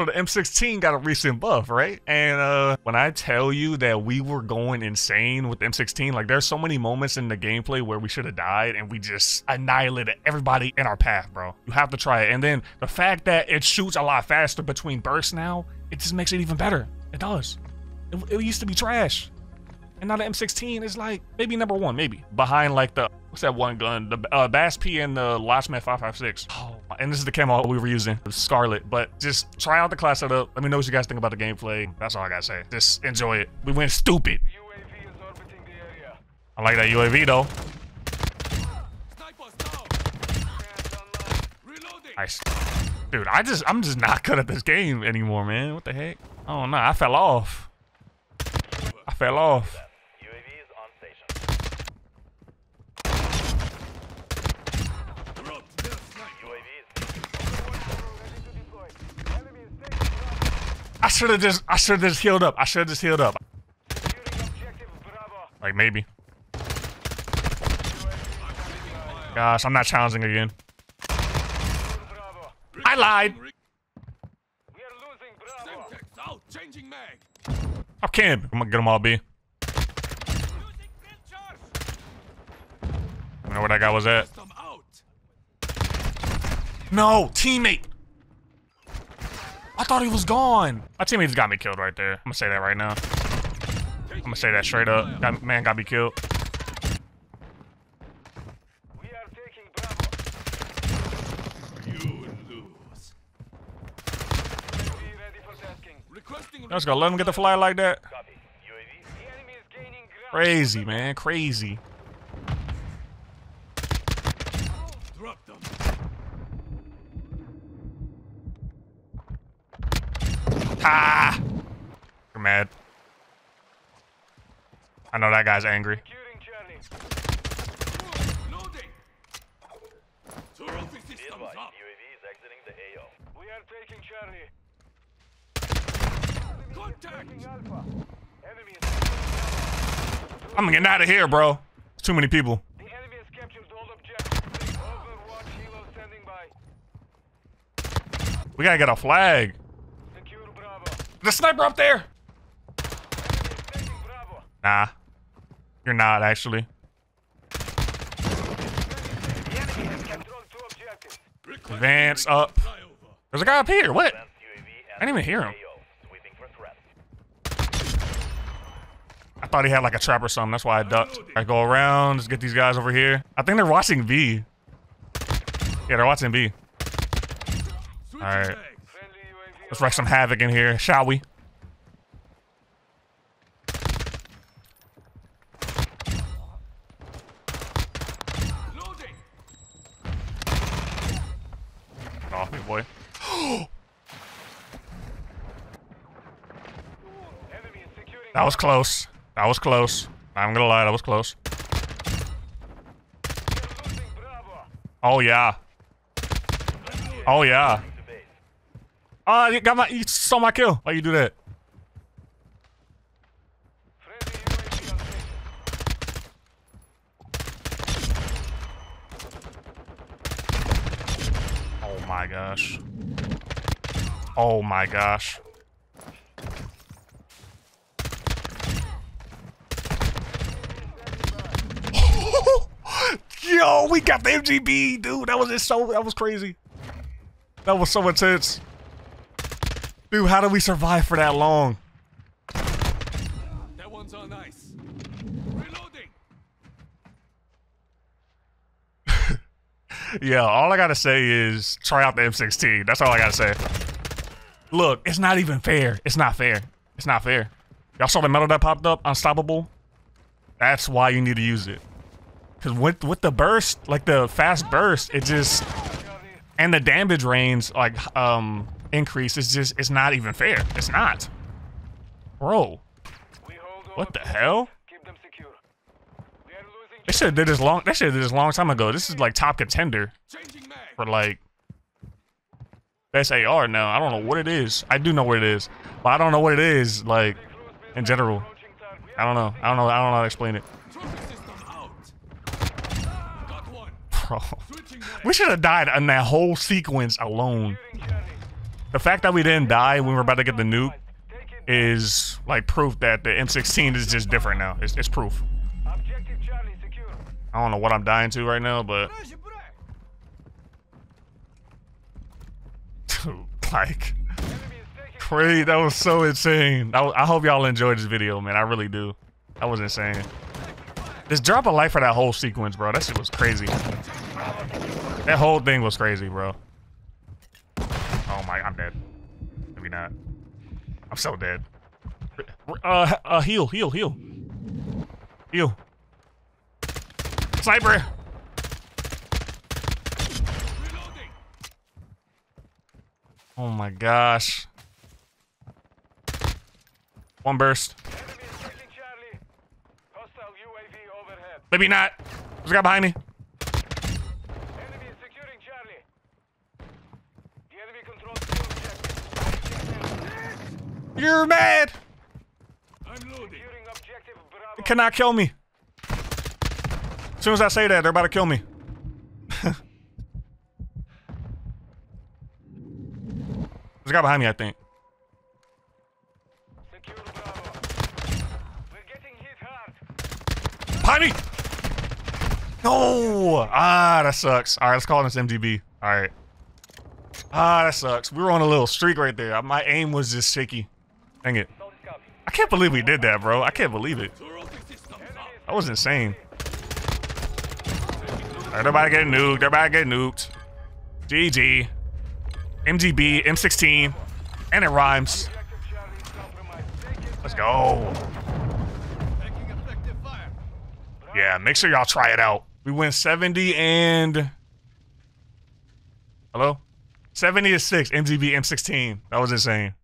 So the M16 got a recent buff, right? And uh when I tell you that we were going insane with the M16, like there's so many moments in the gameplay where we should have died and we just annihilated everybody in our path, bro. You have to try it. And then the fact that it shoots a lot faster between bursts now, it just makes it even better. It does. It, it used to be trash. And now the M16 is like maybe number one, maybe behind like the what's that one gun, the uh, BAS-P and the Lachmann 556. Oh, and this is the camo we were using, Scarlet. But just try out the class setup. Let me know what you guys think about the gameplay. That's all I gotta say. Just enjoy it. We went stupid. I like that UAV though. Nice. Dude, I just I'm just not good at this game anymore, man. What the heck? Oh no, I fell off. I fell off. I should have just I should have just healed up. I should have just healed up. Like maybe. Gosh, I'm not challenging again. I lied. I can. I'm gonna get them all B. I know where that guy was at. No, teammate. I thought he was gone. My teammates got me killed right there. I'm gonna say that right now. I'm gonna say that straight up. That man got me killed. Let's go. Let him get the fly like that. Crazy, man. Crazy. Ha! You're mad. I know that guy's angry. I'm getting out of here, bro. It's too many people. We gotta get a flag. The sniper up there! Nah. You're not, actually. Advance up. There's a guy up here. What? I didn't even hear him. I thought he had like a trap or something. That's why I ducked. I go around. Let's get these guys over here. I think they're watching B. Yeah, they're watching B. All right. Let's wreck some havoc in here, shall we? Off me, boy. that was close. That was close. I'm gonna lie, that was close. Oh yeah. Oh yeah. Oh, you got my, you saw my kill. Why you do that? Oh my gosh. Oh my gosh. Yo, we got the MGB, dude. That was just so, that was crazy. That was so intense. Dude, how do we survive for that long? That one's on ice. Reloading. yeah, all I gotta say is try out the M16. That's all I gotta say. Look, it's not even fair. It's not fair. It's not fair. Y'all saw the medal that popped up? Unstoppable? That's why you need to use it. Because with, with the burst, like the fast burst, it just... And the damage range, like, um, increase is just, it's not even fair. It's not. Bro. What the hell? They should have did this long, they should have did this long time ago. This is like top contender for like best AR now. I don't know what it is. I do know what it is, but I don't know what it is, like, in general. I don't know. I don't know. I don't know how to explain it. Bro. We should have died on that whole sequence alone. The fact that we didn't die when we were about to get the nuke is like proof that the M16 is just different now. It's, it's proof. I don't know what I'm dying to right now, but like, Enemy crazy. That was so insane. I, I hope y'all enjoyed this video, man. I really do. That was insane. Just drop a light for that whole sequence, bro. That shit was crazy. That whole thing was crazy, bro. My, I'm dead. Maybe not. I'm so dead. Uh, uh, heal, heal, heal. Heal. Sniper! Oh my gosh. One burst. Enemy is Charlie. Hostile UAV overhead. Maybe not. There's a guy behind me. You're mad. Securing objective Bravo. You cannot kill me. As soon as I say that, they're about to kill me. There's a guy behind me, I think. We're getting hit hard. Behind me! No! Ah, that sucks. All right, let's call this MGB. All right. Ah, that sucks. We were on a little streak right there. My aim was just shaky. Dang it. I can't believe we did that, bro. I can't believe it. That was insane. Everybody get nuked. Everybody get nuked. GG. MGB, M16, and it rhymes. Let's go. Yeah, make sure y'all try it out. We went 70 and. Hello? 70 to 6, MGB, M16. That was insane.